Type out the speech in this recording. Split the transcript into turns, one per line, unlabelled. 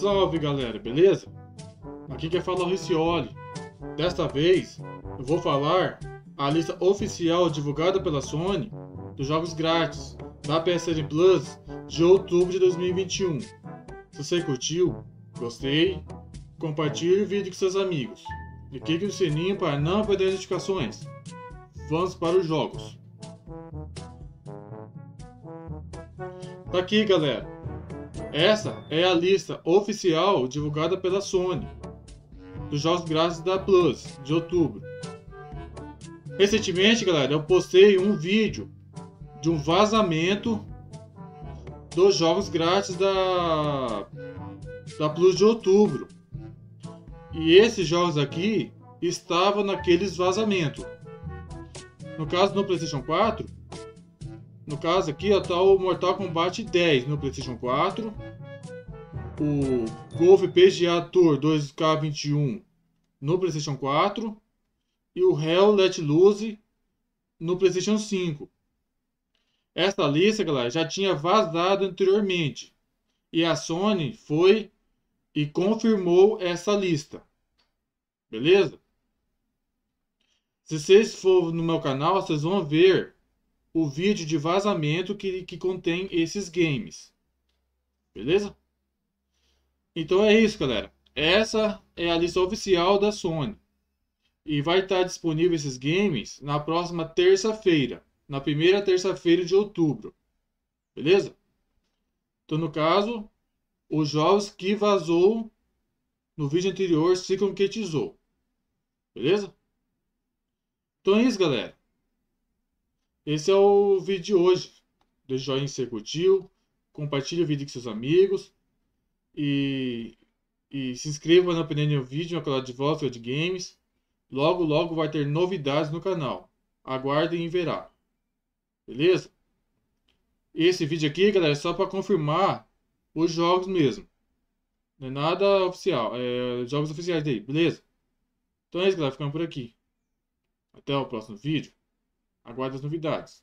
salve galera, beleza? Aqui quem fala é o Riccioli. Desta vez eu vou falar a lista oficial divulgada pela Sony dos jogos grátis da PSN Plus de outubro de 2021. Se você curtiu, gostei, compartilhe o vídeo com seus amigos e clique no sininho para não perder notificações. Vamos para os jogos. Tá aqui galera. Essa é a lista oficial divulgada pela Sony dos jogos grátis da Plus de outubro. Recentemente, galera, eu postei um vídeo de um vazamento dos jogos grátis da da Plus de outubro. E esses jogos aqui estavam naqueles vazamentos. No caso no PlayStation 4, no caso aqui está o Mortal Kombat 10 no PlayStation 4, o Golf PGA Tour 2K21 no PlayStation 4 e o Hell Let Loose no PlayStation 5. Essa lista, galera, já tinha vazado anteriormente e a Sony foi e confirmou essa lista. Beleza? Se vocês forem no meu canal, vocês vão ver o vídeo de vazamento que, que contém esses games. Beleza? Então é isso, galera. Essa é a lista oficial da Sony. E vai estar disponível esses games na próxima terça-feira. Na primeira terça-feira de outubro. Beleza? Então, no caso, os jogos que vazou no vídeo anterior se concretizou. Beleza? Então é isso, galera. Esse é o vídeo de hoje. Deixe joinha se curtiu, compartilhe o vídeo com seus amigos e, e se inscreva na opinião do vídeo no canal de Volta de Games. Logo, logo vai ter novidades no canal. Aguardem e verá. Beleza? Esse vídeo aqui, galera, é só para confirmar os jogos mesmo. Não é nada oficial, é jogos oficiais aí, beleza? Então é isso, galera, ficamos por aqui. Até o próximo vídeo. Aguarde as novidades.